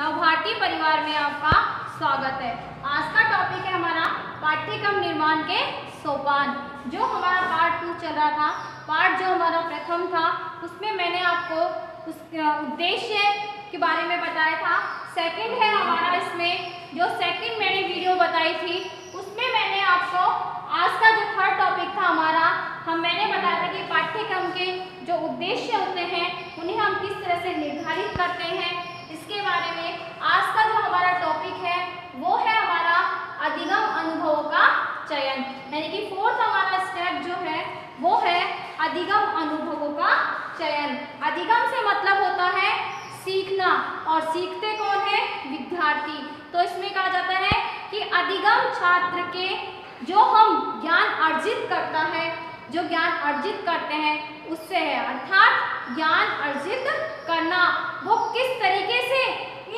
नवभारती परिवार में आपका स्वागत है। आज का टॉपिक है हमारा पाठ्यक्रम निर्माण के सोपान। जो हमारा पार्ट टू चल रहा था पार्ट जो हमारा प्रथम था, उसमें मैंने आपको उस उद्देश्य के बारे में बताया था। सेकंड है हमारा इसमें, जो सेकंड मैंने वीडियो बताई थी, उसमें मैंने आपको आज का जो थर्ड टॉपिक था हमारा, हम मैंने बताया था कि पाठ्यक्रम के जो उद्देश्य होते हैं, उन्हें हम किस तरह से निर्धारित करते हैं इसके बारे में आज का जो हमारा टॉपिक है, वो है हमारा अधिगम अनुभवों का चयन। यानी कि फोर्थ हमारा स्टेप जो है, वो है अधिगम अनुभवों का चयन। अधिगम से मतलब होता है सीखना, और सीखते कौन है? विद्यार्थी। तो इसमें कहा जाता है कि अधिगम छात्र के जो हम ज्ञान अर्जित करता है, जो ज्ञान अर्जित करते हैं, उससे है। अर्थात ज्ञान अर्जित करना। वो किस तरीके से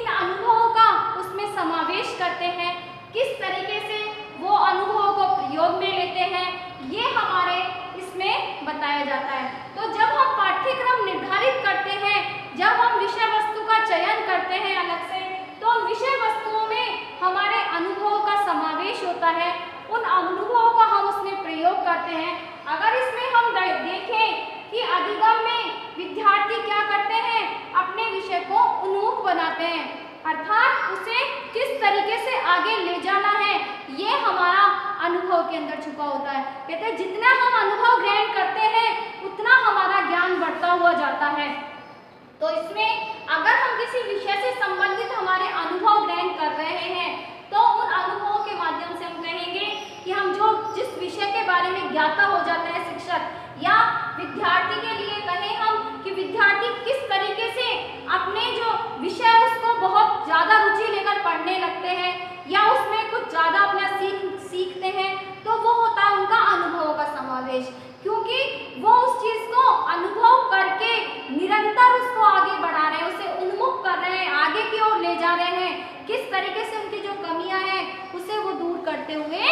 इन अनुभवों का उसमें समावेश करते हैं? किस तरीके से वो अनुभवों को प्रयोग में लेते हैं? ये हमारे इसमें बताया जाता है। तो जब हम पाठ्यक्रम निर्धारित करते हैं, जब हम विषय वस्तु का चयन करते हैं अलग से तो उन विषय वस्तुओं में हमारे अनुभवों का समावेश होता है। उन अनुभवों का हम उसमें प्रयोग करते हैं। अगर इसमें हम देखें कि अधिगम में विद्यार्थी क्या करते हैं? अपने विषय को उन्मुख बनाते हैं। अर्थात उसे किस तरीके से आगे ले जाना है, ये हमारा अनुभव के अंदर छुपा होता है। कहते हैं, जितना हम अनुभव ग्रहण करते हैं उतना हमारा ज्ञान बढ़ता हुआ जाता है तो इसमें अगर हम किसी विषय से संबंधित हमारे अनुभव ग्रहण कर रहे हैं तो उन अनुभवों के माध्यम से हम कहेंगे कि हम जो जिस विषय के बारे में ज्ञाता हो जाता है शिक्षक या विद्यार्थी के लिए कहें हम कि विद्यार्थी किस तरीके से अपने जो विषय उसको बहुत ज़्यादा रुचि लेकर पढ़ने लगते हैं या उसमें कुछ ज़्यादा अपना सीख सीखते हैं तो वो होता है उनका अनुभवों का समावेश क्योंकि वो उस चीज़ को अनुभव करके निरंतर उसको आगे बढ़ा रहे हैं उसे उन्मुख कर रहे हैं आगे की ओर ले जा रहे हैं किस तरीके से उनकी जो कमियाँ हैं उसे वो दूर करते हुए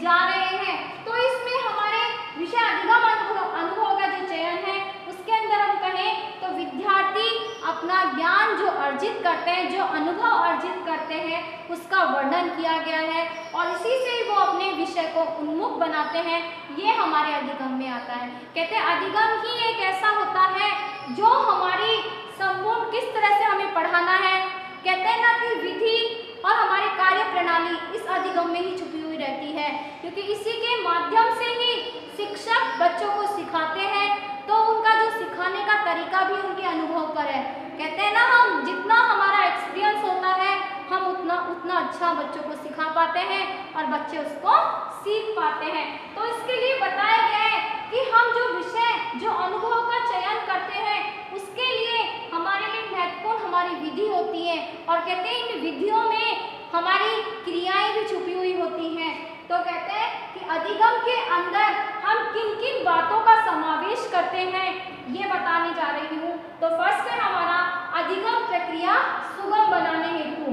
जा रहे हैं तो इसमें हमारे विषय अधिगम अनुभव अनुभव का जो चयन है उसके अंदर हम कहें तो विद्यार्थी अपना ज्ञान जो अर्जित करते हैं, जो अनुभव अर्जित करते हैं, उसका वर्णन किया गया है। और इसी से वो अपने विषय को उन्मुख बनाते हैं। ये हमारे अधिगम में आता है। कहते हैं, अधिगम ही एक ऐसा होता है, जो हमारी संपूर्ण किस तरह से हमें पढ़ाना है। कहते हैं ना कि विधि और हमारी कार्य प्रणाली इस अधिगम में ही छुपी हुई रहती है। क्योंकि इसी के माध्यम से ही शिक्षक बच्चों को सिखाते हैं तो उनका सिखाने का तरीका भी उनके अनुभव पर है। कहते हैं ना, हम जितना हमारा एक्सपीरियंस होता है, हम उतना उतना अच्छा बच्चों को सिखा पाते हैं और बच्चे उसको सीख पाते हैं। तो इसके लिए बताया गया है कि हम जो विषय, जो अनुभव का चयन करते हैं, उसके लिए हमारे लिए महत्वपूर्ण हमारी विधि होती है। और कहते हैं इन विधियों में हमारी क्रियाएँ भी छुपी हुई होती हैं। तो कहते हैं कि अधिगम के अंदर हम किन किन बातों का समावेश करते हैं, ये बताने जा रही हूँ। तो फ़र्स्ट है हमारा अधिगम प्रक्रिया सुगम बनाने हेतु।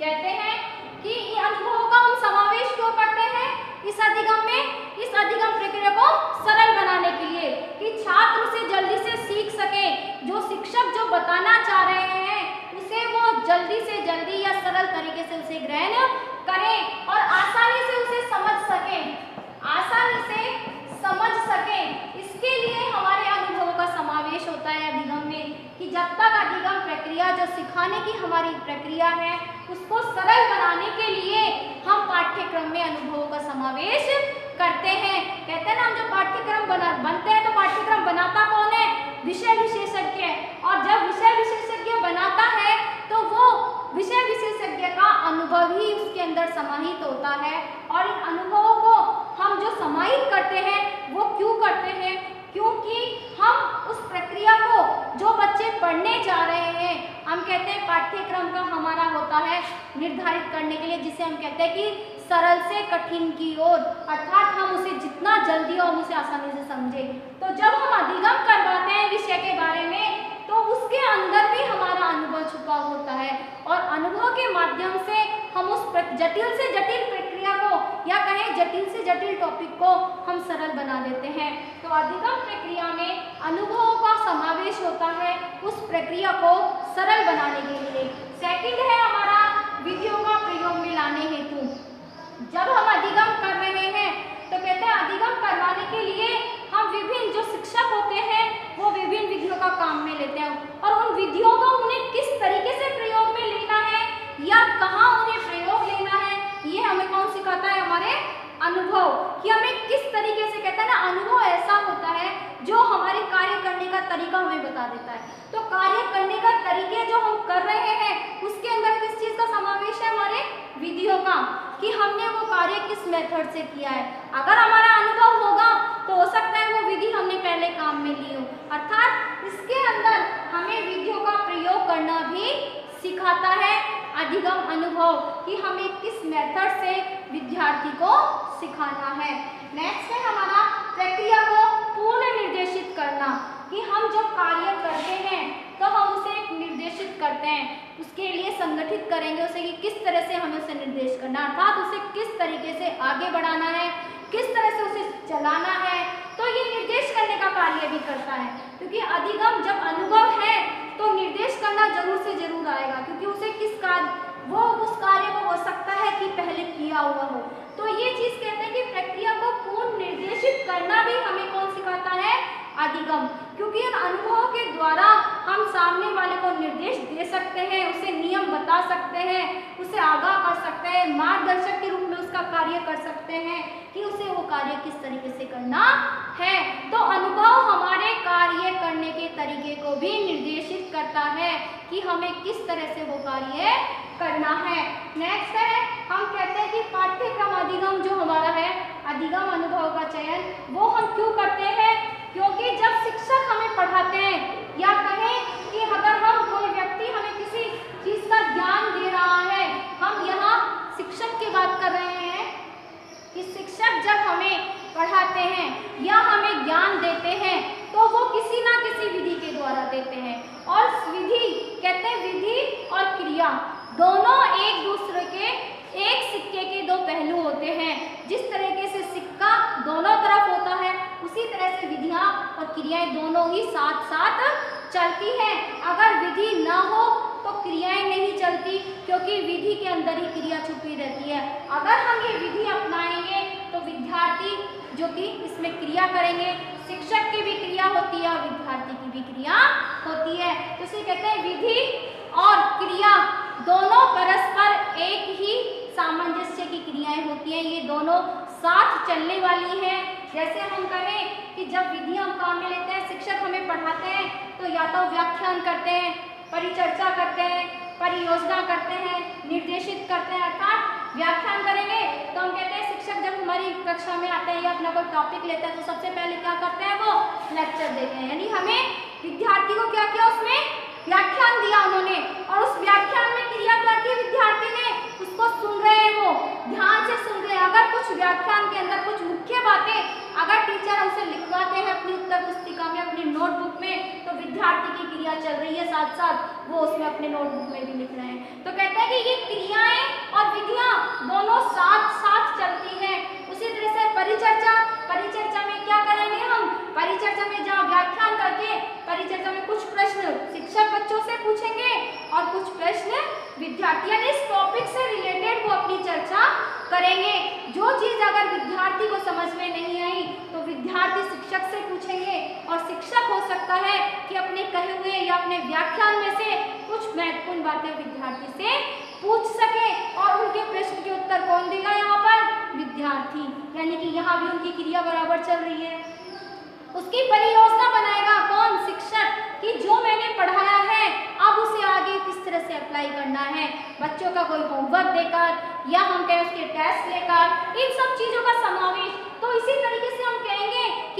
कहते हैं कि अनुभवों का हम समावेश क्यों करते हैं? इस अधिगम में, इस अधिगम प्रक्रिया को सरल बनाने के लिए कि छात्र उसे जल्दी से सीख सके। जो शिक्षक जो बताना चाह रहे हैं, उसे वो जल्दी से जल्दी या सरल तरीके से उसे ग्रहण करें और आसानी से उसे समझ सकें। आसानी से समझ सकें। इसके लिए हमारे अनुभवों का समावेश होता है अधिगम में कि जब तक अधिगम प्रक्रिया जो सिखाने की हमारी प्रक्रिया है, उसको सरल बनाने के लिए हम पाठ्यक्रम में अनुभवों का समावेश करते हैं। कहते हैं ना हम जब पाठ्यक्रम बना बनते हैं तो पाठ्यक्रम बनाता कौन है विषय विशेषज्ञ और जब विषय विशेषज्ञ बनाता है तो वो विषय विशेषज्ञ का अनुभव ही उसके अंदर समाहित होता है और इन अनुभवों को हम जो समाहित करते हैं, वो क्यों करते हैं? क्योंकि हम उस प्रक्रिया को जो बच्चे पढ़ने जा रहे हैं, हम कहते हैं पाठ्यक्रम का हमारा होता है निर्धारित करने के लिए, जिसे हम कहते हैं कि सरल से कठिन की ओर। अर्थात हम उसे जितना जल्दी हो हम उसे आसानी से समझें। तो जब हम अधिगम करवाते हैं विषय के बारे में तो उसके अंदर भी हमारा अनुभव छुपा होता है। और अनुभव के माध्यम से हम उस जटिल से जटिल प्रक्रिया को या कहें जटिल से जटिल टॉपिक को हम सरल बना देते हैं। तो अधिगम प्रक्रिया में अनुभवों का समावेश होता है उस प्रक्रिया को सरल बनाने के लिए। सेकंड है हमारा विधियों का प्रयोग में लाने हेतु। जब हम अधिगम कर रहे हैं तो कहते हैं अधिगम करवाने के लिए और विभिन्न जो शिक्षक होते हैं, वो विभिन्न विधियों का काम में लेते हैं। और उन विधियों को उन्हें किस तरीके से प्रयोग में लेना है, या कहाँ उन्हें प्रयोग लेना है, ये हमें कौन सिखाता है? हमारे ना, अनुभव ऐसा होता है जो हमारे कार्य करने का तरीका हमें बता देता है। तो कार्य करने का तरीके जो हम कर रहे हैं, उसके अंदर किस चीज़ का समावेश है हमारे? विधियों का, कि हमने वो कार्य किस मेथड से किया है। अगर हमारा अनुभव होगा तो हो सकता है वो विधि हमने पहले काम में ली हो। अर्थात इसके अंदर हमें विधियों का प्रयोग करना भी सिखाता है अधिगम अनुभव कि हमें किस मेथड से विद्यार्थी को सिखाना है। नेक्स्ट है हमारा प्रक्रिया को पूर्ण निर्देशित करना कि हम जब कार्य करते हैं तो हम उसे निर्देशित करते हैं। उसके लिए संगठित करेंगे उसे कि किस तरह से हमें उसे निर्देश करना अर्थात उसे किस तरीके से आगे बढ़ाना है, किस तरह से उसे चलाना है। तो ये निर्देश करने का कार्य भी करता है। क्योंकि अधिगम जब अनुभव है तो निर्देश करना ज़रूर से ज़रूर आएगा, क्योंकि उसे किस कार्य, वो उस कार्य को हो सकता है कि पहले किया हुआ हो। तो ये चीज़ कहते हैं कि प्रक्रिया को पूर्ण निर्देशित करना भी हमें कौन सिखाता है? अधिगम। क्योंकि इन अनुभवों के द्वारा हम सामने वाले को निर्देश दे सकते हैं, उसे नियम बता सकते हैं, उसे आगाह कर सकते हैं, मार्गदर्शक के रूप में उसका कार्य कर सकते हैं कि उसे वो कार्य किस तरीके से करना है। तो अनुभव हमारे कार्य करने के तरीके को भी निर्देशित करता है कि हमें किस तरह से वो कार्य करना है। नेक्स्ट है, हम कहते हैं कि पाठ्यक्रम अधिगम जो हमारा है, अधिगम अनुभव का चयन, वो हम क्यों करते हैं? क्योंकि जब शिक्षक हमें पढ़ाते हैं या कहें कि अगर हम कोई व्यक्ति हमें किसी चीज़ का ज्ञान दे रहा है, हम यहाँ शिक्षक की बात कर रहे हैं कि शिक्षक जब हमें पढ़ाते हैं या हमें ज्ञान देते हैं तो वो किसी ना किसी विधि के द्वारा देते हैं। और विधि कहते हैं विधि और क्रिया। दोनों एक दूसरे के एक सिक्के के दो पहलू होते हैं। जिस तरीके से सिक्का दोनों तरफ़ होता है, उसी तरह से विधियाँ और क्रियाएँ दोनों ही साथ साथ चलती हैं। अगर विधि न हो तो क्रियाएँ नहीं चलती, क्योंकि विधि के अंदर ही क्रिया छुपी रहती है। अगर हम ये विधि अपनाएँगे तो विद्यार्थी जो कि इसमें क्रिया करेंगे, शिक्षक की भी क्रिया होती है और विद्यार्थी की भी क्रिया होती है। तो इसे कहते हैं विधि और क्रिया, दोनों परस्पर एक ही सामंजस्य की क्रियाएँ होती हैं, ये दोनों साथ चलने वाली हैं। जैसे हम कहें कि जब विधि हम काम में लेते हैं, शिक्षक हमें पढ़ाते हैं तो या तो व्याख्यान करते हैं, परिचर्चा करते हैं, परियोजना करते हैं, निर्देशित करते हैं, अर्थात व्याख्यान करेंगे तो हम कहते हैं, शिक्षक जब हमारी कक्षा में आते हैं या अपना कोई टॉपिक लेते हैं तो सबसे पहले क्या करते हैं वो लेक्चर देते हैं। यानी हमें विद्यार्थी को क्या किया उसमें? व्याख्यान दिया उन्होंने। और उस व्याख्यान में क्रिया क्या की विद्यार्थी ने उसको सुन रहे हैं वो ध्यान से सुन रहे हैं अगर कुछ व्याख्यान के अंदर कुछ मुख्य बातें अगर टीचर उसे लिखवाते हैं अपनी उत्तर पुस्तिका में अपनी नोटबुक में तो विद्यार्थी की क्रिया चल रही है साथ साथ वो उसमें अपने नोटबुक में भी लिख रहे हैं। तो कहते हैं कि ये क्रियाएँ और विधियाँ दोनों साथ साथ चलती हैं। उसी तरह से परिचर्चा परिचर्चा में क्या करेंगे हम? परिचर्चा में जहाँ व्याख्यान करके परिचर्चा में कुछ प्रश्न शिक्षक बच्चों से पूछेंगे और कुछ प्रश्न विद्यार्थी यानी इस टॉपिक से रिलेटेड वो अपनी चर्चा करेंगे। जो चीज़ अगर विद्यार्थी को समझ में नहीं आई विद्यार्थी शिक्षक से पूछेंगे, और शिक्षक हो सकता है कि अपने कहे हुए या अपने व्याख्यान में से कुछ महत्वपूर्ण बातें विद्यार्थी से पूछ सके, और उनके प्रश्न के उत्तर कौन देगा यहाँ पर? विद्यार्थी। यानी कि यहाँ भी उनकी क्रिया बराबर चल रही है। उसकी परियोजना बनाएगा कौन शिक्षक कि जो मैंने पढ़ाया है, अब उसे आगे किस तरह से अप्लाई करना है? बच्चों का कोई होमवर्क देकर या हम कहें उसके टेस्ट लेकर, इन सब चीज़ों का समावेश। तो इसी तरीके से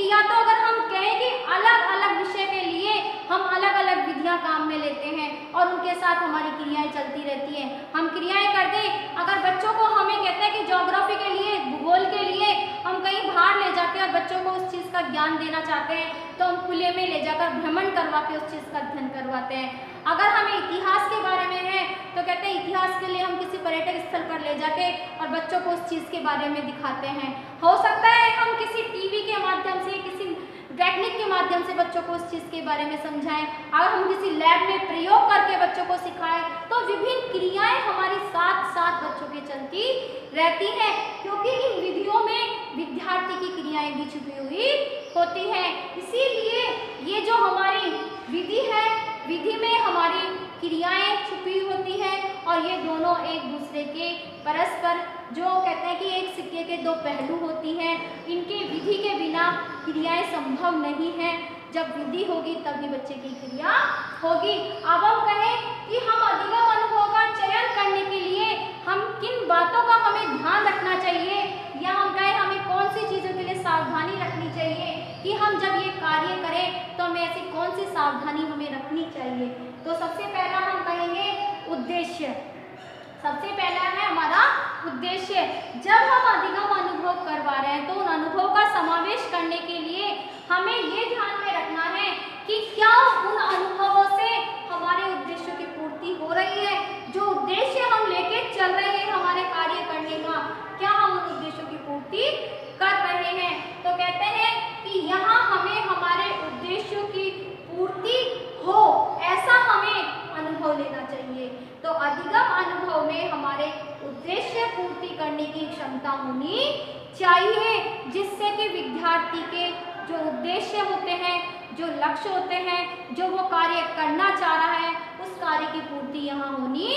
या तो अगर हम कहें कि अलग अलग विषय के लिए हम अलग अलग विधियाँ काम में लेते हैं और उनके साथ हमारी क्रियाएँ चलती रहती हैं। हम क्रियाएँ करते, अगर बच्चों को हमें कहते हैं कि जोग्राफी के लिए, भूगोल के लिए हम कहीं बाहर ले जाते हैं और बच्चों को उस चीज़ का ज्ञान देना चाहते हैं तो हम खुले में ले जाकर भ्रमण करवा के उस चीज़ का अध्ययन करवाते हैं। अगर हमें इतिहास के बारे में है तो कहते हैं, इतिहास के लिए हम किसी पर्यटक स्थल पर ले जाके और बच्चों को उस चीज़ के बारे में दिखाते हैं। हो सकता है हम किसी टीवी के माध्यम से, किसी टेक्निक के माध्यम से बच्चों को उस चीज़ के बारे में समझाएँ। अगर हम किसी लैब में प्रयोग करके बच्चों को सिखाएँ तो विभिन्न क्रियाएँ हमारी साथ साथ बच्चों के चलती रहती हैं, क्योंकि इन विधियों में विद्यार्थी की क्रियाएँ भी छुपी हुई होती हैं। इसीलिए ये जो हमारी विधि है विधि में हमारी क्रियाएँ छुपी होती हैं और ये दोनों एक दूसरे के परस्पर, जो कहते हैं कि एक सिक्के के दो पहलू होती हैं, इनके विधि के बिना क्रियाएँ संभव नहीं है। जब विधि होगी तभी बच्चे की क्रिया होगी। अब हम कहें कि हम अधिगम अनुभव का चयन करने के लिए हम किन बातों का हमें ध्यान रखना चाहिए? या हम कहें हमें कौन सी चीज़ों के लिए सावधानी रखनी चाहिए? कि हम जब ये कार्य करें तो हमें ऐसी कौन सी सावधानी हमें रखनी चाहिए? तो सबसे पहला हम कहेंगे उद्देश्य। सबसे पहला है हमारा उद्देश्य। जब हम अधिगम अनुभव करवा रहे हैं तो उन अनुभव का समावेश करने के लिए हमें ये ध्यान में रखना है कि क्या उन अनुभवों से हमारे उद्देश्यों की पूर्ति हो रही है? जो उद्देश्य हम लेके चल रहे हैं हमारे कार्य करने का, क्या हम उन उद्देश्यों की पूर्ति कर रहे हैं? तो कहते हैं यहाँ हमें हमारे उद्देश्यों की पूर्ति हो, ऐसा हमें अनुभव लेना चाहिए। तो अधिगम अनुभव में हमारे उद्देश्य पूर्ति करने की क्षमता होनी चाहिए, जिससे कि विद्यार्थी के जो उद्देश्य होते हैं, जो लक्ष्य होते हैं, जो वो कार्य करना चाह रहा है, उस कार्य की पूर्ति यहाँ होनी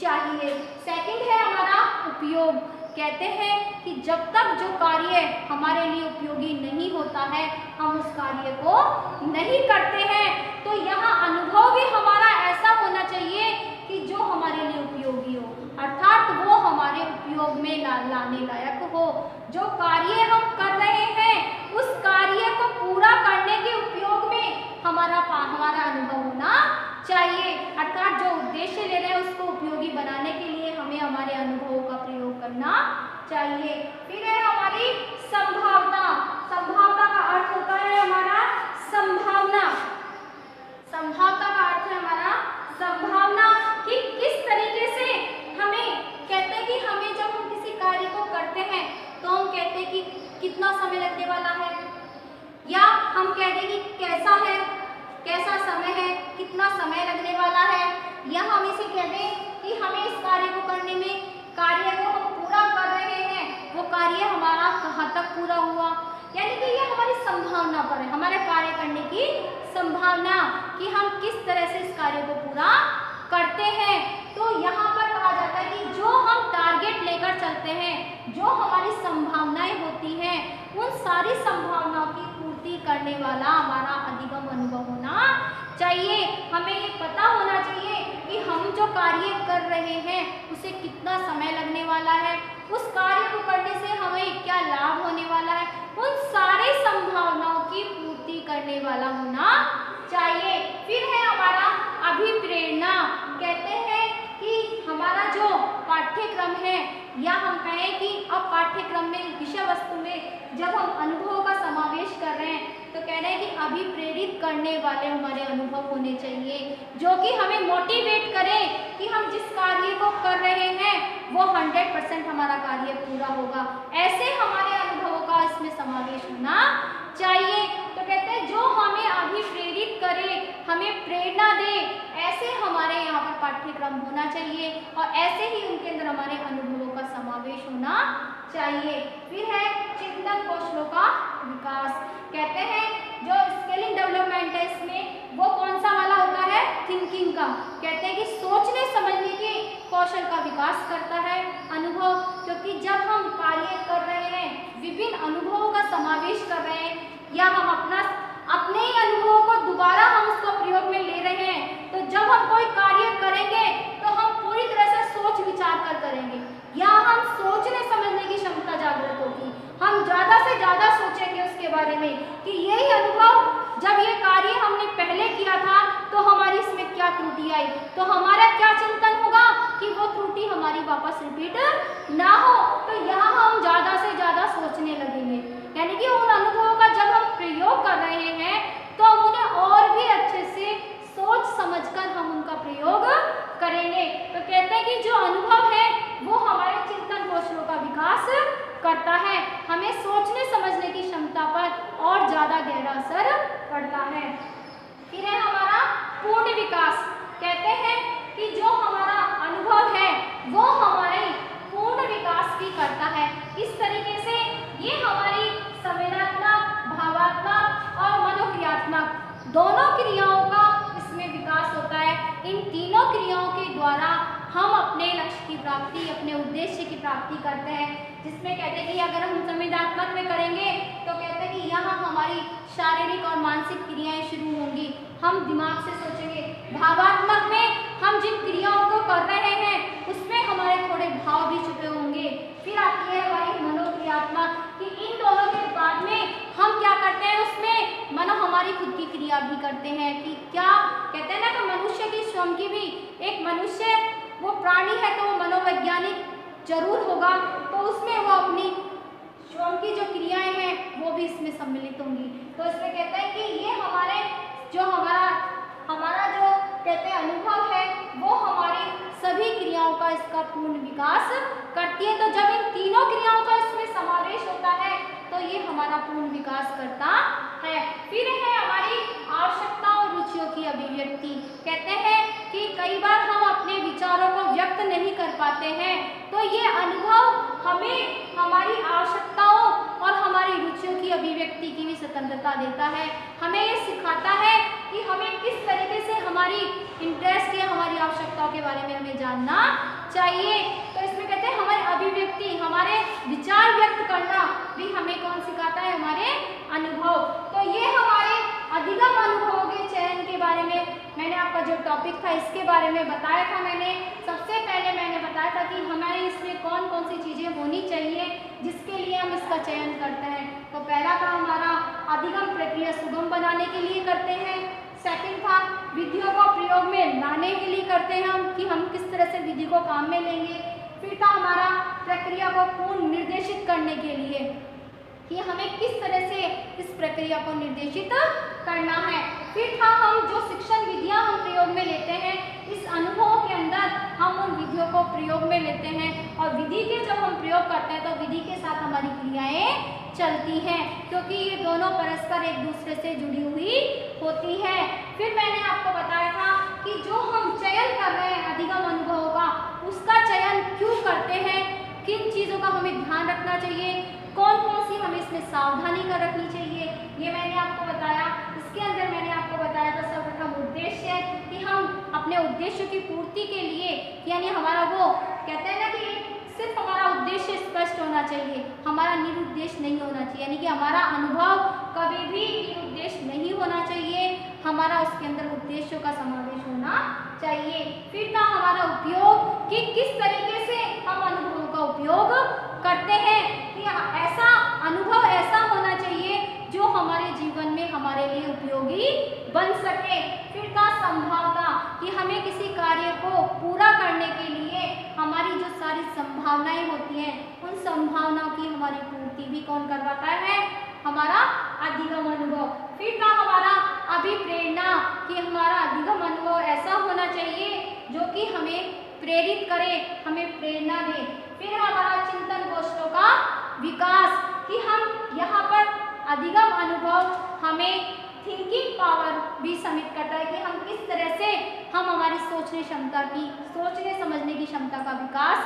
चाहिए। सेकंड है हमारा उपयोग। कहते हैं कि जब तक जो कार्य हमारे लिए उपयोगी नहीं होता है हम उस कार्य को नहीं करते हैं। तो यहाँ अनुभव भी हमारा ऐसा होना चाहिए कि जो हमारे लिए उपयोगी हो अर्थात वो हमारे उपयोग में ला, लाने लायक हो। जो कार्य हम कर रहे हैं उस कार्य को पूरा करने के उपयोग में हमारा हमारा अनुभव होना चाहिए। अर्थात जो उद्देश्य ले रहे हैं, उसको उपयोगी बनाने के लिए हमें हमारे अनुभवों का प्रयोग करना चाहिए। फिर है हमारी संभावना। संभावना का अर्थ होता है हमारा संभावना। संभावना का अर्थ है हमारा संभावना कि किस तरीके से हमें, कहते हैं कि हमें जब हम किसी कार्य को करते हैं तो हम कहते हैं कि कितना समय लगने वाला है? या हम कह दें कि कैसा है कैसा समय है कितना समय लगने वाला है। या हम इसे कह दें कि हमें इस कार्य को करने में कार्य को हम पूरा कर रहे हैं। वो कार्य हमारा कहाँ तक पूरा हुआ? यानी कि ये हमारी संभावना पर है। हमारे कार्य करने की संभावना कि हम किस तरह से इस कार्य को पूरा करते हैं। तो यहाँ पर कहा जाता है कि जो हम टारगेट लेकर चलते हैं, जो हमारी संभावनाएँ होती हैं, उन सारी संभावनाओं की पूर्ति करने वाला हमारा अधिगम अनुभव होना चाहिए। हमें ये पता होना चाहिए कि हम जो कार्य कर रहे हैं, उसे कितना समय लगने वाला है। उस कार्य को करने से हमें क्या लाभ होने वाला है? उन सारे संभावनाओं की पूर्ति करने वाला होना चाहिए। फिर है हमारा अभिप्रेरणा। कहते हैं कि हमारा जो पाठ्यक्रम है, या हम कहें कि अब पाठ्यक्रम में, विषय वस्तु में जब हम अनुभवों का समावेश कर रहे हैं तो कह रहे हैं कि अभिप्रेरित करने वाले हमारे अनुभव होने चाहिए, जो कि हमें मोटिवेट करें कि हम जिस कार्य को कर रहे हैं, वो 100 परसेंट हमारा कार्य पूरा होगा। ऐसे हमारे अनुभवों का इसमें समावेश होना चाहिए। तो कहते हैं, जो हमें अभिप्रेरित करे, हमें प्रेरणा दे, ऐसे हमारे यहाँ पर पाठ्यक्रम होना चाहिए और ऐसे ही उनके अंदर हमारे अनुभवों का समावेश होना चाहिए। फिर है चिंतन कौशलों का विकास। कहते हैं, जो स्किलिंग डेवलपमेंट है इसमें, वो कौन सा वाला होता है? थिंकिंग का। कहते हैं कि सोचने समझने के कौशल का विकास करता है अनुभव, क्योंकि जब हम कार्य कर रहे हैं, विभिन्न अनुभवों का समावेश कर रहे हैं, या हम अपना, अपने ही अनुभवों को दोबारा हम उसको प्रयोग में ले रहे हैं तो जब हम कोई कार्य करेंगे तो हम पूरी तरह से सोच विचार कर करेंगे या हम सोचने समझने की क्षमता जागृत होगी हम ज़्यादा सोचेंगे उसके बारे में कि यही अनुभव, जब ये कार्य हमने पहले किया था तो हमारी इसमें क्या त्रुटि आई? तो हमारा क्या चिंतन होगा कि वो त्रुटि हमारी वापस रिपीट ना हो? तो यहाँ हम ज़्यादा से ज़्यादा सोचने लगेंगे। यानी कि उन अनुभवों का जब हम प्रयोग कर रहे हैं तो हम उन्हें और भी अच्छे से सोच समझकर हम उनका प्रयोग करेंगे। तो कहते हैं कि जो अनुभव है, वो हमारे चिंतन कौशलों का विकास करता है। हमें सोचने, समझने की क्षमता पर और ज़्यादा गहरा असर पड़ता है। फिर है हमारा पूर्ण विकास। कहते हैं कि जो हमारा अनुभव है, वो हमारे पूर्ण विकास भी करता है। इस तरीके से ये हमारी संवेदनात्मक, भावात्मक और मनोक्रियात्मक दोनों क्रियाओं का इसमें विकास होता है। इन तीनों क्रियाओं के द्वारा हम अपने लक्ष्य की प्राप्ति, अपने उद्देश्य की प्राप्ति करते हैं। जिसमें कहते हैं कि अगर हम संविदात्मक में करेंगे तो कहते हैं कि यहाँ हमारी शारीरिक और मानसिक क्रियाएँ शुरू होंगी। हम दिमाग से सोचेंगे, भावात्मक में हम जिन क्रियाओं को कर रहे हैं, उसमें हमारे थोड़े भाव भी छुपे होंगे। फिर आती है हमारी मनोक्रियात्मक कि इन दोनों के बाद में हम क्या करते हैं, उसमें मनो हमारी खुद की क्रिया भी करते हैं कि क्या कहते हैं ना कि मनुष्य की स्वयं की भी एक मनुष्य, वो प्राणी है तो वो मनोवैज्ञानिक ज़रूर होगा तो उसमें वो अपनी स्वयं की जो क्रियाएँ हैं, वो भी इसमें सम्मिलित होंगी। तो इसमें कहते हैं कि ये हमारे, जो हमारा हमारा जो कहते हैं अनुभव है, वो हमारी सभी क्रियाओं का इसका पूर्ण विकास करती है। तो जब इन तीनों क्रियाओं का इसमें समावेश होता है तो ये हमारा पूर्ण विकास करता है। फिर है हमारी आवश्यकता और रुचियों की अभिव्यक्ति। कहते हैं कि कई बार हम अपने विचारों को व्यक्त नहीं कर पाते हैं तो ये अनुभव हमें हमारी आवश्यकताओं और हमारी रुचियों की अभिव्यक्ति की भी स्वतंत्रता देता है। हमें ये सिखाता है कि हमें किस तरीके से हमारी इंटरेस्ट या हमारी आवश्यकताओं के बारे में हमें जानना चाहिए। तो इसमें कहते हैं, हमारी अभिव्यक्ति हमारे विचार व्यक्त करना भी हमें कौन सिखाता है हमारे अनुभव तो ये हमारे अधिगम अनुभवों के चयन के बारे में आपका जो टॉपिक था, इसके बारे में बताया था मैंने। सबसे पहले मैंने बताया था कि हमारे इसमें कौन कौन सी चीज़ें होनी चाहिए, जिसके लिए हम इसका चयन करते हैं। तो पहला था हमारा अधिगम प्रक्रिया सुगम बनाने के लिए करते हैं। सेकंड था विधियों को प्रयोग में लाने के लिए करते हैं हम, कि हम किस तरह से विधि को काम में लेंगे। फिर था हमारा प्रक्रिया को पूर्ण निर्देशित करने के लिए, कि हमें किस तरह से इस प्रक्रिया को निर्देशित करना है। फिर था हम जो शिक्षण विधियाँ हम प्रयोग में लेते हैं, इस अनुभव के अंदर हम उन विधियों को प्रयोग में लेते हैं। और विधि के जब हम प्रयोग करते हैं तो विधि के साथ हमारी क्रियाएँ चलती हैं, क्योंकि ये दोनों परस्पर एक दूसरे से जुड़ी हुई होती है। फिर मैंने आपको बताया था कि जो हम चयन कर रहे हैं, अधिगम अनुभवों का, उसका चयन क्यों करते हैं? किन चीज़ों का हमें ध्यान रखना चाहिए? कौन कौन सी हमें इसमें सावधानी कर रखनी चाहिए? ये मैंने आपको बताया। इसके अंदर मैंने आपको बताया था सर्वप्रथम उद्देश्य कि हम अपने उद्देश्य की पूर्ति के लिए, यानी हमारा वो, कहते हैं ना कि सिर्फ़ हमारा उद्देश्य स्पष्ट होना चाहिए, हमारा निरुद्देश्य नहीं होना चाहिए, यानी कि हमारा अनुभव कभी भी निरुद्देश्य नहीं होना चाहिए, हमारा उसके अंदर उद्देश्यों का समावेश होना चाहिए। फिर था हमारा उपयोग, कि किस तरीके से हम अनुभवों का उपयोग करते हैं। कि ऐसा अनुभव ऐसा होना चाहिए जो हमारे जीवन में हमारे लिए उपयोगी बन सके। फिर का संभावना कि हमें किसी कार्य को पूरा करने के लिए हमारी जो सारी संभावनाएँ होती हैं, उन संभावनाओं की हमारी पूर्ति भी कौन करवाता है? हमारा अधिगम अनुभव। फिर का हमारा अभिप्रेरणा कि हमारा अधिगम अनुभव ऐसा होना चाहिए जो कि हमें प्रेरित करे, हमें प्रेरणा दे। फिर हमारा चिंतन कौशलों का विकास कि हम यहाँ पर अधिगम अनुभव हमें थिंकिंग पावर भी समित करता है कि हम किस तरह से हम हमारी सोचने क्षमता की, सोचने, समझने की क्षमता का विकास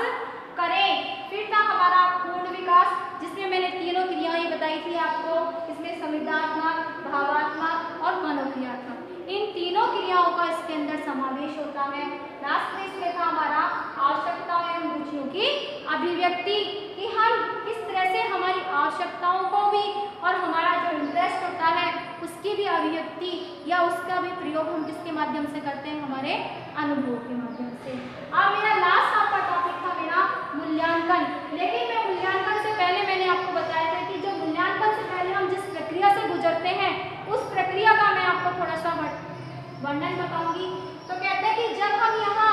करें। फिर था हमारा पूर्ण विकास, जिसमें मैंने तीनों क्रियाएँ बताई थी आपको। इसमें संविधात्मक भावात्मक और मनोक्रियात्मक। इन तीनों क्रियाओं का इसके अंदर समावेश होता है। लास्ट में इसमें था हमारा आवश्यकताओं एवं रुचियों की अभिव्यक्ति। कि हम किस तरह से हमारी आवश्यकताओं को भी और हमारा जो इंटरेस्ट होता है, उसकी भी अभिव्यक्ति या उसका भी प्रयोग हम किसके माध्यम से करते हैं? हमारे अनुभव के माध्यम से। अब मेरा लास्ट आपका टॉपिक था मेरा मूल्यांकन। लेकिन मैं मूल्यांकन से पहले मैंने आपको बताया था कि जो मूल्यांकन से पहले हम जिस प्रक्रिया से गुजरते हैं, उस प्रक्रिया का मैं आपको थोड़ा सा वर्णन बताऊँगी। तो कहते हैं कि जब हम यहाँ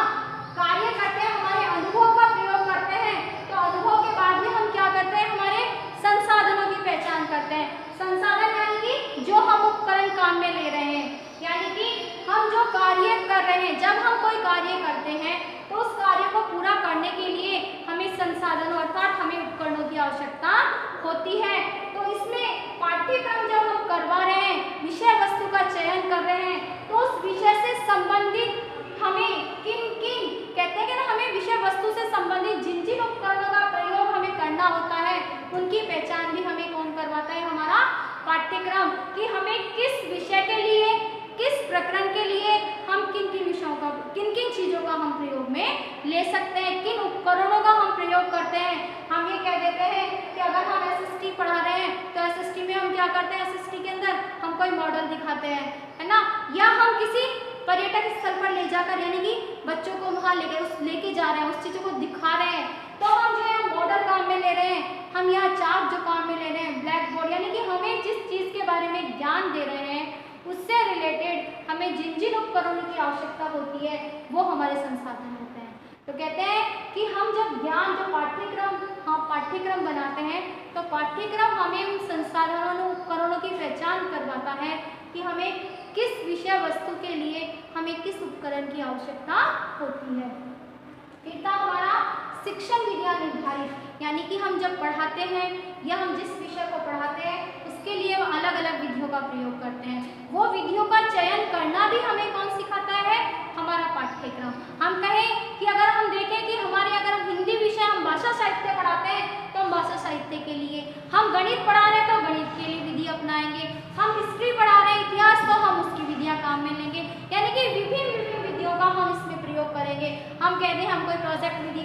कार्य करते हैं हमारे अनुभव का प्रयोग करते हैं तो अनुभव के बाद में हम क्या करते हैं हमारे संसाधनों की पहचान करते हैं संसाधन यानी कि जो हम उपकरण काम में ले रहे हैं, यानी कि हम जो कार्य कर रहे हैं, जब हम कोई कार्य करते हैं तो उस कार्य को पूरा करने के लिए हमें संसाधनों अर्थात हमें उपकरणों की आवश्यकता होती है। तो इसमें पाठ्यक्रम जब हम करवा रहे हैं, विषय वस्तु का चयन कर रहे हैं तो उस विषय से संबंधित हमें किन किन, कहते हैं कि ना, हमें विषय वस्तु से संबंधित जिन जिन उपकरणों का प्रयोग हमें करना होता है, उनकी पहचान भी हमें कौन है हमारा पाठ्यक्रम कि हमें किस विषय के लिए, किस प्रकरण के लिए हम हम किन किन विषयों का किन किन चीज़ों का हम प्रयोग में ले सकते हैं, किन उपकरणों का हम प्रयोग करते हैं। हम ये कह देते हैं कि अगर हम एसएसटी पढ़ा रहे हैं तो एसएसटी में हम क्या करते हैं? एसएसटी के अंदर हम कोई मॉडल दिखाते हैं, है ना? या हम किसी पर्यटक स्थल पर ले जाकर, यानी कि बच्चों को वहाँ लेके, उस, लेके जा रहे हैं, उस चीज़ों को दिखा रहे हैं। तो हम जो है मॉडल काम में ले रहे हैं। हम यहाँ चार्ट जो काम में ले रहे हैं ब्लैक बोर्ड यानी कि हमें जिस चीज़ के बारे में ज्ञान दे रहे हैं, उससे रिलेटेड हमें जिन जिन उपकरणों की आवश्यकता होती है, वो हमारे संसाधन होते हैं। तो कहते हैं कि हम जब ज्ञान, जो पाठ्यक्रम हाँ पाठ्यक्रम बनाते हैं तो पाठ्यक्रम हमें उन संसाधनों, उपकरणों की पहचान करवाता है कि हमें किस विषय वस्तु के लिए, हमें किस उपकरण की आवश्यकता होती है। फिर था हमारा शिक्षण विधियाँ निर्धारित? यानी कि हम जब पढ़ाते हैं या हम जिस विषय को पढ़ाते हैं, उसके लिए हम अलग अलग विधियों का प्रयोग करते हैं। वो विधियों का चयन करना भी हमें कौन सिखाता है? हमारा पाठ्यक्रम। हम कहें कि अगर हम देखें कि हमारे अगर हम हिंदी विषय, हम भाषा साहित्य पढ़ाते हैं तो हम भाषा साहित्य के लिए। हम गणित पढ़ा रहे हैं तो गणित के लिए विधि अपनाएँगे। हम हिस्ट्री पढ़ा रहे हैं, इतिहास तो हम उसकी विधियाँ काम में लेंगे। यानी कि विभिन्न विभिन्न विधियों का हम इसमें प्रयोग करेंगे। हम कहते हैं हम कोई प्रोजेक्ट विधि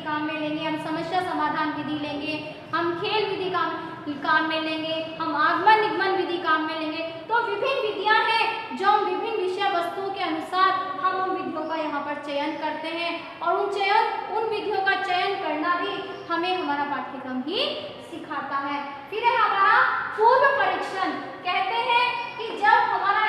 लेंगे, हम समस्या समाधान विधि लेंगे, हम खेल विधि काम काम में लेंगे, हम आगमन निगमन विधि काम में लेंगे। तो विभिन्न विधियाँ हैं जो हम विभिन्न विषय वस्तुओं के अनुसार हम उन विधियों का यहाँ पर चयन करते हैं। और उन चयन, उन विधियों का चयन करना भी हमें हमारा पाठ्यक्रम ही सिखाता है। फिर है हमारा पूर्व परीक्षण। कहते हैं कि जब हमारा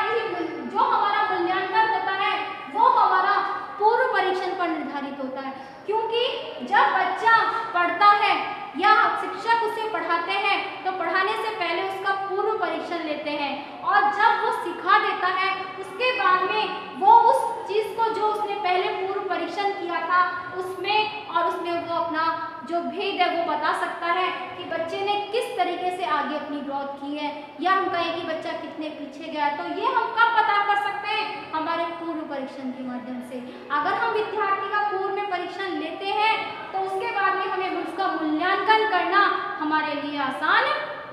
जो हमारा मूल्यांकन होता है, वो हमारा पूर्व परीक्षण पर निर्धारित होता है। क्योंकि जब बच्चा पढ़ता है या शिक्षक उसे पढ़ाते हैं तो पढ़ाने से पहले उसका पूर्व परीक्षण लेते हैं। और जब वो सिखा देता है, उसके बाद में वो उस चीज़ को जो उसने पहले पूर्व परीक्षण किया था, उसमें और उसमें वो अपना जो भेद है वो बता सकता है कि बच्चे ने किस तरीके से आगे अपनी ग्रोथ की है, या हम कहें कि बच्चा कितने पीछे गया तो ये हम कब पता कर सकते हैं? हमारे पूर्व परीक्षण के माध्यम से। अगर हम विद्यार्थी का पूर्व में परीक्षण लेते हैं तो उसके बाद में हमें उसका मूल्यांकन करना हमारे लिए आसान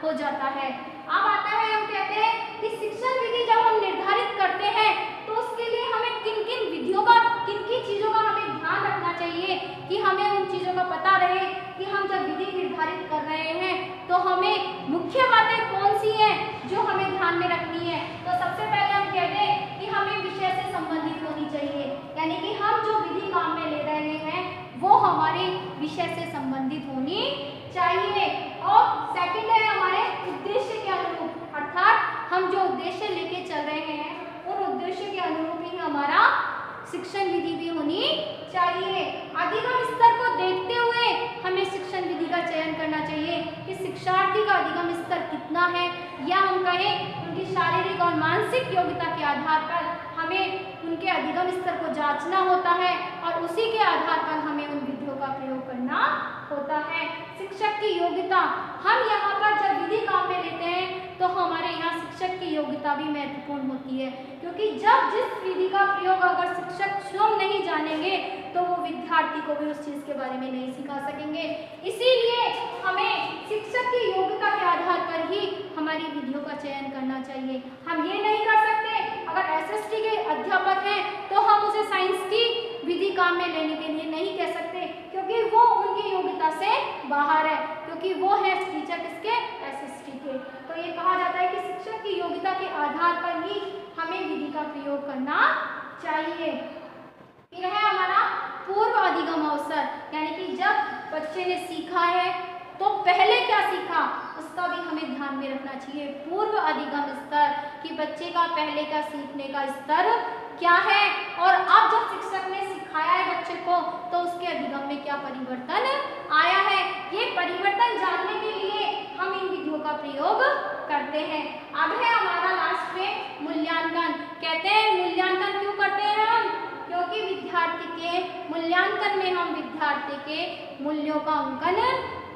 हो जाता है। अब आता है, हम कहते हैं कि शिक्षण विधि जब हम निर्धारित करते हैं तो उसके लिए हमें किन किन विधियों का किन किन चीज़ों का हमें ध्यान रखना चाहिए कि हमें उन चीज़ों का पता रहे कि हम जब विधि निर्धारित कर रहे हैं तो हमें मुख्य बातें कौन सी हैं जो हमें ध्यान में रखनी है? तो सबसे पहले हम कहते हैं कि हमें विषय से संबंधित होनी चाहिए। यानी कि हम जो विधि काम में ले रहे हैं, वो हमारे विषय से संबंधित होनी चाहिए। और सेकंड है हमारे उद्देश्य के अनुरूप। अर्थात हम जो उद्देश्य लेके चल रहे हैं, उन उद्देश्य के अनुरूप ही हमारा शिक्षण विधि होनी चाहिए। अधिगम स्तर को देखते हुए हमें शिक्षण विधि का चयन करना चाहिए। कि शिक्षार्थी का अधिगम स्तर कितना है, या हम कहें उनकी शारीरिक और मानसिक योग्यता के आधार पर हमें उनके अधिगम स्तर को जांचना होता है और उसी के आधार पर हमें उन विधियों का प्रयोग करना होता है। शिक्षक की योग्यता। हम यहाँ पर जब विधि काम में लेते हैं तो हमारे यहाँ शिक्षक की योग्यता भी महत्वपूर्ण होती है। क्योंकि जब जिस विधि का प्रयोग अगर शिक्षक स्वयं नहीं जानेंगे तो वो विद्यार्थी को भी उस चीज़ के बारे में नहीं सिखा सकेंगे। इसीलिए हमें शिक्षक की योग्यता के आधार पर ही हमारी विधियों का चयन करना चाहिए। हम ये नहीं कर सकते, अगर एसएसटी के अध्यापक हैं तो हम उसे साइंस की विधि काम में लेने के लिए नहीं कह सकते क्योंकि वो उनकी योग्यता से बाहर है, क्योंकि वो है टीचर किसके? एसएसटी के। तो ये कहा जाता है कि शिक्षक की योग्यता के आधार पर ही हमें विधि का प्रयोग करना चाहिए। फिर है हमारा पूर्व अधिगम अवसर, यानी कि जब बच्चे ने सीखा है तो पहले क्या सीखा? उसका भी हमें ध्यान में रखना चाहिए। पूर्व अधिगम स्तर कि बच्चे का पहले का सीखने का स्तर क्या है? और अब जब शिक्षक ने सिखाया है बच्चे को तो उसके अधिगम में क्या परिवर्तन आया है? ये परिवर्तन जानने के लिए हम इन विधियों का प्रयोग करते हैं। अब है हमारा लास्ट में मूल्यांकन। कहते हैं, मूल्यांकन क्यों करते हैं हम? क्योंकि विद्यार्थी के मूल्यांकन में हम विद्यार्थी के मूल्यों का अंकन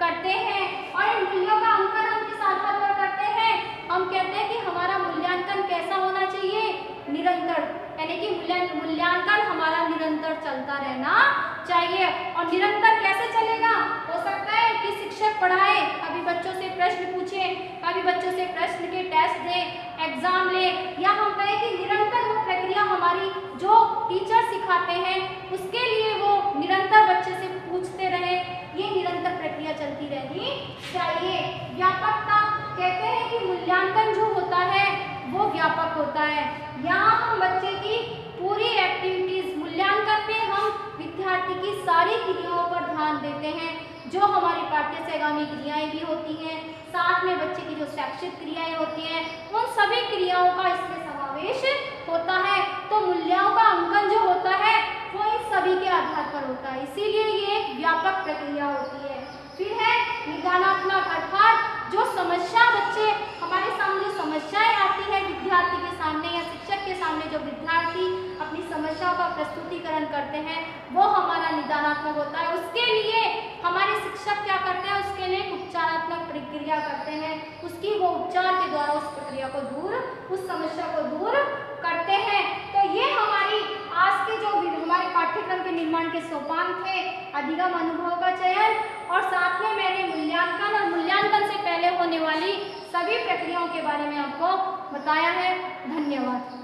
करते हैं और इन मूल्यों का अंकन हम किस आधार पर करते हैं? हम कहते हैं कि हमारा मूल्यांकन कैसा होना चाहिए? निरंतर। यानी कि मूल्यांकन हमारा निरंतर चलता रहना चाहिए। और निरंतर कैसे चलेगा? हो सकता है कि शिक्षक पढ़ाए, कभी बच्चों से प्रश्न पूछे, कभी बच्चों से प्रश्न के टेस्ट दें एग्ज़ाम ले। या हम कहें कि निरंतर वो प्रक्रिया हमारी जो टीचर सिखाते हैं, उसके लिए वो निरंतर बच्चे से पूछते रहे। ये प्रक्रिया चलती रहनी चाहिए व्यापकता, कहते हैं कि मूल्यांकन जो होता है, वो व्यापक होता है। यहाँ हम बच्चे की पूरी एक्टिविटीज़ मूल्यांकन में हम विद्यार्थी की सारी क्रियाओं पर ध्यान देते हैं, जो हमारी पाठ्य से आगामी क्रियाएँ भी होती हैं, साथ में बच्चे की जो शैक्षिक क्रियाएँ होती हैं, उन सभी क्रियाओं का इसमें समावेश होता है। तो मूल्यों का अंकन जो होता है, वो इन सभी के आधार पर होता है। इसीलिए ये एक व्यापक प्रक्रिया होती है। फिर है। निदानात्मक अर्थात जो समस्या बच्चे, हमारे सामने समस्याएँ आती है, विद्यार्थी के सामने या शिक्षक के सामने जो विद्यार्थी अपनी समस्याओं का प्रस्तुतिकरण करते हैं, वो हमारा निदानात्मक होता है। उसके लिए हमारे शिक्षक क्या करते हैं? उसके लिए उपचारात्मक प्रक्रिया करते हैं। उसकी वो उपचार के द्वारा उस प्रक्रिया को दूर, उस समस्या को दूर करते हैं। तो ये हमारी आज के जो हमारे पाठ्यक्रम के निर्माण के सोपान थे, अधिगम अनुभव का चयन, और साथ में मैंने मूल्यांकन और मूल्यांकन से पहले होने वाली सभी प्रक्रियाओं के बारे में आपको बताया है। धन्यवाद।